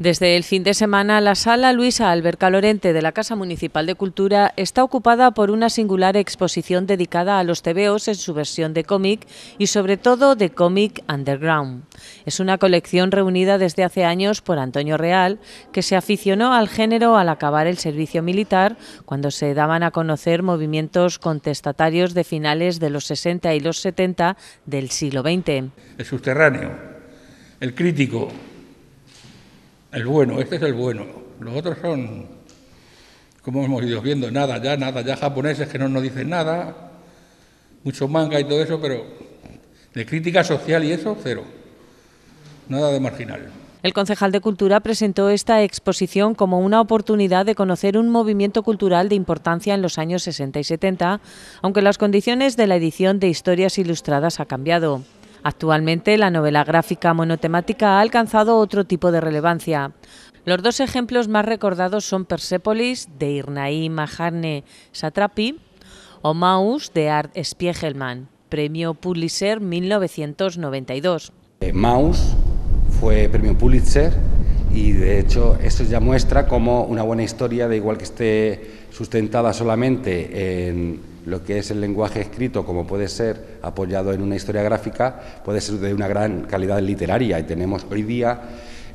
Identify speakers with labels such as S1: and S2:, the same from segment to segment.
S1: Desde el fin de semana, la sala Luisa Alberca Lorente de la Casa Municipal de Cultura está ocupada por una singular exposición dedicada a los tebeos en su versión de cómic y sobre todo de cómic underground. Es una colección reunida desde hace años por Antonio Real, que se aficionó al género al acabar el servicio militar cuando se daban a conocer movimientos contestatarios de finales de los 60 y los 70 del siglo XX.
S2: El subterráneo, el crítico, el bueno, este es el bueno. Los otros son, como hemos ido viendo, nada ya, nada ya japoneses que no nos dicen nada, mucho manga y todo eso, pero de crítica social y eso, cero. Nada de marginal.
S1: El concejal de Cultura presentó esta exposición como una oportunidad de conocer un movimiento cultural de importancia en los años 60 y 70, aunque las condiciones de la edición de historias ilustradas ha cambiado. Actualmente la novela gráfica monotemática ha alcanzado otro tipo de relevancia. Los dos ejemplos más recordados son Persepolis de Irnaí Maharne Satrapi o Maus de Art Spiegelman, premio Pulitzer 1992.
S3: Eh, Maus fue premio Pulitzer y de hecho esto ya muestra como una buena historia, de igual que esté sustentada solamente en lo que es el lenguaje escrito, como puede ser apoyado en una historia gráfica, puede ser de una gran calidad literaria. Y tenemos hoy día,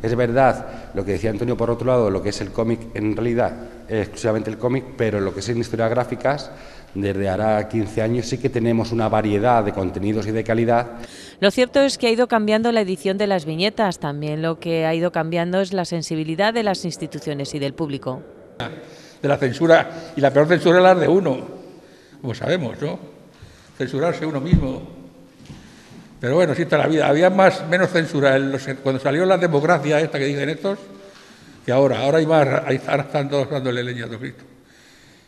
S3: es verdad, lo que decía Antonio por otro lado, lo que es el cómic en realidad es exclusivamente el cómic, pero lo que es en historias gráficas, desde ahora 15 años sí que tenemos una variedad de contenidos y de calidad.
S1: Lo cierto es que ha ido cambiando la edición de las viñetas, también lo que ha ido cambiando es la sensibilidad de las instituciones y del público.
S2: De la censura, y la peor censura es la de uno como sabemos, ¿no? Censurarse uno mismo. Pero bueno, sí está la vida. Había más, menos censura cuando salió la democracia esta que dicen estos, que ahora. Ahora hay más, ahora están todos dándole leña a Cristo.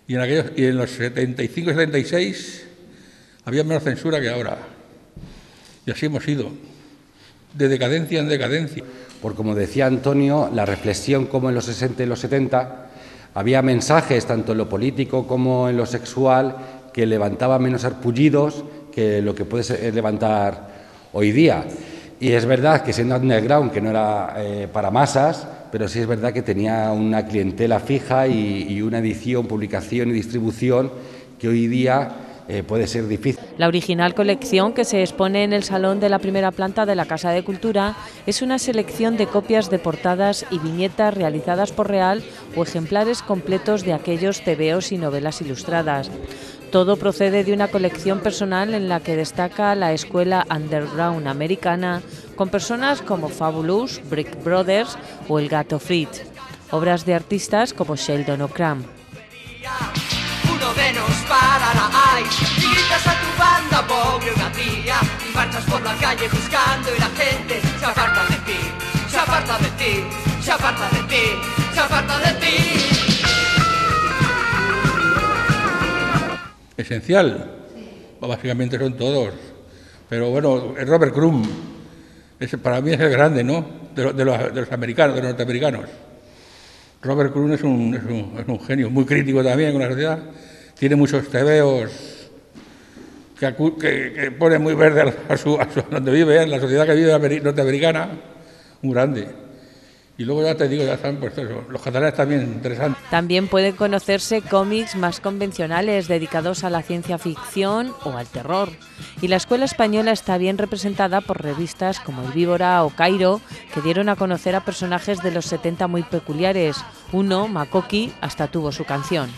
S2: Y en, aquellos, y en los 75 y 76 había menos censura que ahora. Y así hemos ido, de decadencia en decadencia.
S3: Por como decía Antonio, la reflexión como en los 60 y los 70 había mensajes tanto en lo político como en lo sexual que levantaba menos arpullidos que lo que puede levantar hoy día. Y es verdad que siendo underground, que no era eh, para masas, pero sí es verdad que tenía una clientela fija y una edición, publicación y distribución que hoy día eh, puede ser difícil.
S1: La original colección que se expone en el salón de la primera planta de la Casa de Cultura es una selección de copias de portadas y viñetas realizadas por Real o ejemplares completos de aquellos tebeos y novelas ilustradas. Todo procede de una colección personal en la que destaca la escuela underground americana con personas como Fabulous, Brick Brothers o El Gato Fritz, obras de artistas como Sheldon O'Cram. Se aparta de ti, se aparta de ti, se aparta de ti,
S2: Esencial, básicamente son todos, pero bueno, el Robert Crumb, ese para mí es el grande, ¿no? De, los, de los americanos, de los norteamericanos. Robert Crumb es un, es un, es un genio, muy crítico también con la sociedad tiene muchos tebeos que, que, pone muy verde a, su, a, donde vive, en la sociedad que vive norteamericana, muy grande. Y luego ya te digo, ya están, pues eso, los catalanes también interesantes.
S1: También pueden conocerse cómics más convencionales dedicados a la ciencia ficción o al terror. Y la escuela española está bien representada por revistas como El Víbora o Cairo, que dieron a conocer a personajes de los 70 muy peculiares. Uno, Makoki, hasta tuvo su canción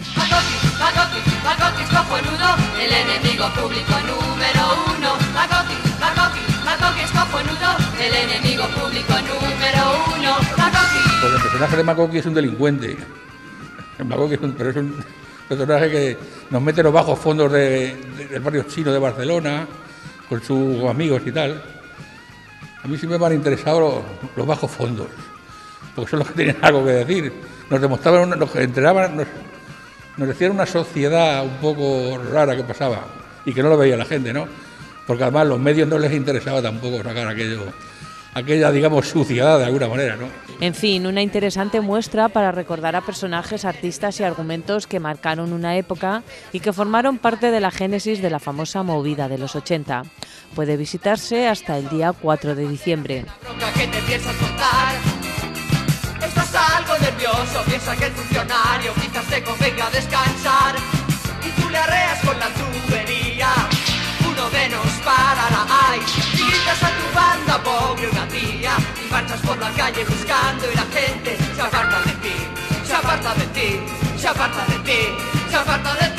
S1: el enemigo público número uno. el enemigo público número uno.
S2: Personaje de Makoki es un delincuente. Es pero es un personaje que nos mete los bajos fondos del barrio chino de Barcelona, con sus amigos y tal. A mí siempre me han interesado los, bajos fondos, porque son los que tienen algo que decir. Nos demostraban, nos entrenaban, nos, nos decían una sociedad un poco rara que pasaba y que no lo veía la gente, ¿no? Porque además los medios no les interesaba tampoco sacar aquello, aquella, digamos, suciedad de alguna manera, ¿no?
S1: En fin, una interesante muestra para recordar a personajes, artistas y argumentos que marcaron una época y que formaron parte de la génesis de la famosa movida de los 80. Puede visitarse hasta el día 4 de diciembre.
S4: eso piensa que el funcionario quizás te convenga descansar y tú le arreas con la buscando y la gente se aparta de ti, se aparta de ti, se aparta de ti, se aparta